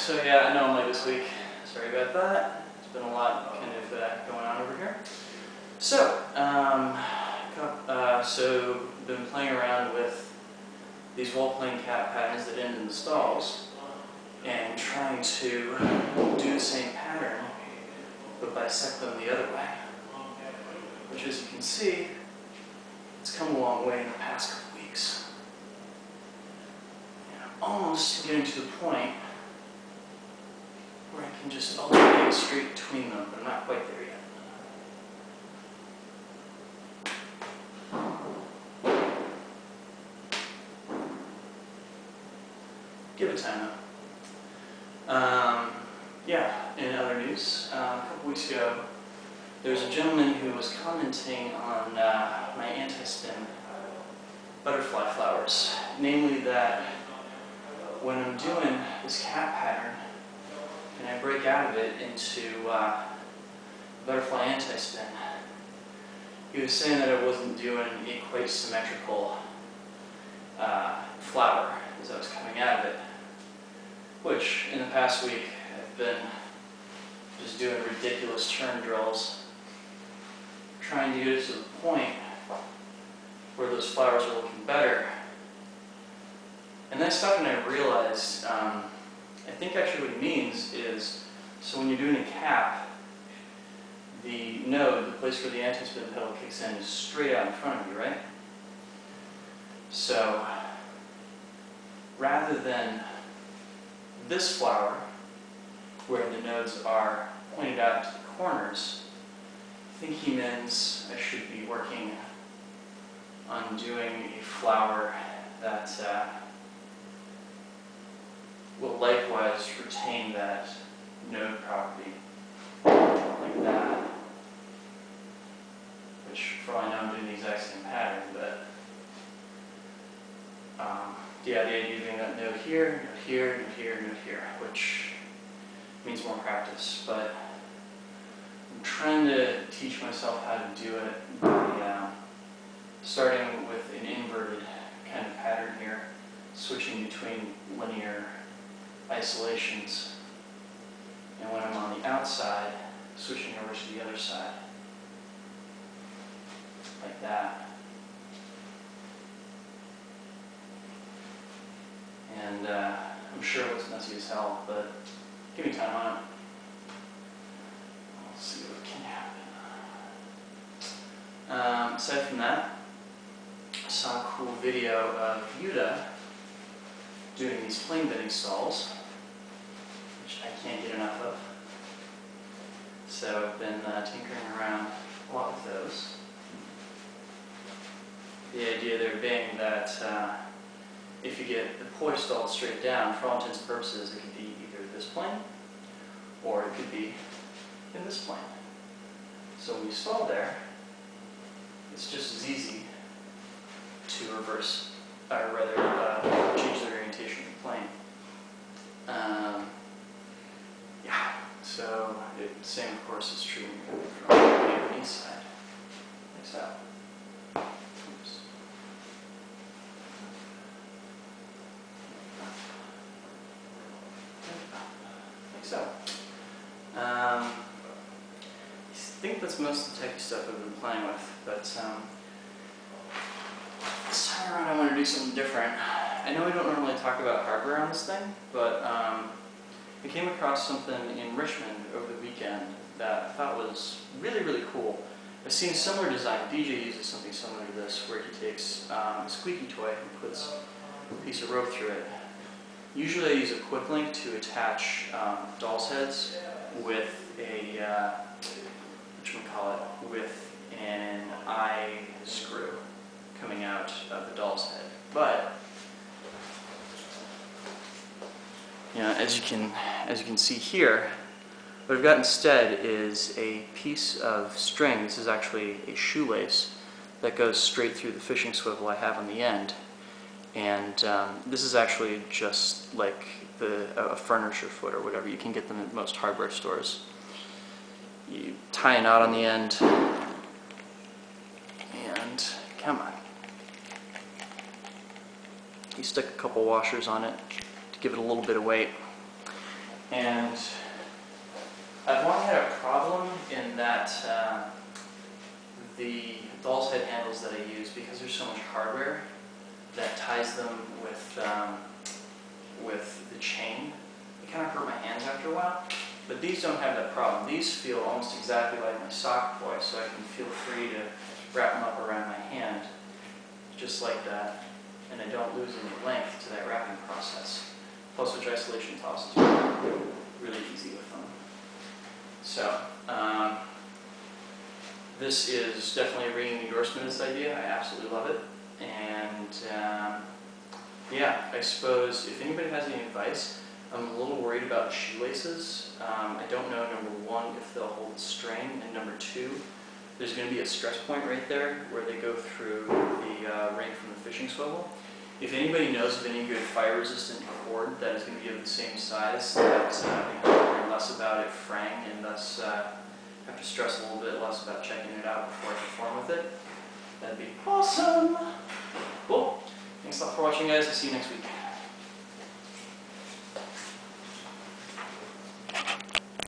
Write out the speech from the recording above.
So yeah, I know I'm late this week. Sorry about that. It's been a lot kind of uh, going on over here. So, um, uh, so been playing around with these wall plane CAP patterns that end in the stalls, and trying to do the same pattern, but bisect them the other way. Which, as you can see, it's come a long way in the past couple weeks. And I'm almost getting to the point can just alternate straight between them, I'm not quite there yet. Give it time. Um, yeah, in other news, uh, a couple weeks ago, there was a gentleman who was commenting on uh, my anti-spin butterfly flowers, namely that when I'm doing this CAP pattern, and I break out of it into uh, butterfly anti-spin. He was saying that I wasn't doing a quite symmetrical uh, flower as I was coming out of it, which in the past week I've been just doing ridiculous turn drills, trying to get it to the point where those flowers are looking better. And then I stopped and I realized um, I think actually what he means is, so when you're doing a CAP, the node, the place where the anti-spin petal kicks in, is straight out in front of you, right? So, rather than this flower, where the nodes are pointed out to the corners, I think he means I should be working on doing a flower that uh, will likewise retain that node property like that. Which, for all I know, I'm doing the exact same pattern, but um, the idea of doing that node here, node here, node here, node here, which means more practice. But I'm trying to teach myself how to do it by um, starting with an inverted kind of pattern here, switching between linear isolations. And when I'm on the outside, switching over to the other side. Like that. And uh, I'm sure it looks messy as hell, but give me time on it. We'll see what can happen. Um, aside from that, I saw a cool video of Yuta doing these plane bending stalls, I can't get enough of. So I've been uh, tinkering around a lot with those. The idea there being that uh, if you get the poi stalled straight down, for all intents and purposes, it could be either this plane or it could be in this plane. So when you stall there, it's just as easy to reverse, or rather, uh, change the orientation of the plane. Um, it, same course is true from the east side, so. Oops. Like so. Um, I think that's most of the techie stuff I've been playing with, but um, this time around I want to do something different. I know we don't normally talk about hardware on this thing, but um, I came across something in Richmond over the weekend that I thought was really, really cool. I've seen similar design. DJ uses something similar to this, where he takes um, a squeaky toy and puts a piece of rope through it. Usually I use a quick link to attach um, doll's heads with a, uh, whatchamacallit, with an eye screw coming out of the doll's head. But you know, as you can as you can see here, what I've got instead is a piece of string. This is actually a shoelace that goes straight through the fishing swivel I have on the end. And um, this is actually just like the, a furniture foot or whatever. You can get them at most hardware stores. You tie a knot on the end, and come on. You stick a couple washers on it give it a little bit of weight. And I've long had a problem in that uh, the doll's head handles that I use, because there's so much hardware that ties them with, um, with the chain, it kind of hurt my hands after a while. But these don't have that problem. These feel almost exactly like my sock poi, so I can feel free to wrap them up around my hand, just like that, and I don't lose any length to that wrapping process. Plus, which isolation toss is really, really easy with them. So, um, this is definitely a ringing endorsement of this idea. I absolutely love it. And um, yeah, I suppose if anybody has any advice, I'm a little worried about shoelaces. Um, I don't know, number one, if they'll hold strain, and number two, there's going to be a stress point right there where they go through the uh, ring from the fishing swivel. If anybody knows of any good fire-resistant cord that is going to be of the same size, that uh, worry less about it fraying and thus uh, have to stress a little bit less about checking it out before I perform with it, that'd be awesome. Cool. Thanks a lot for watching, guys. I'll see you next week.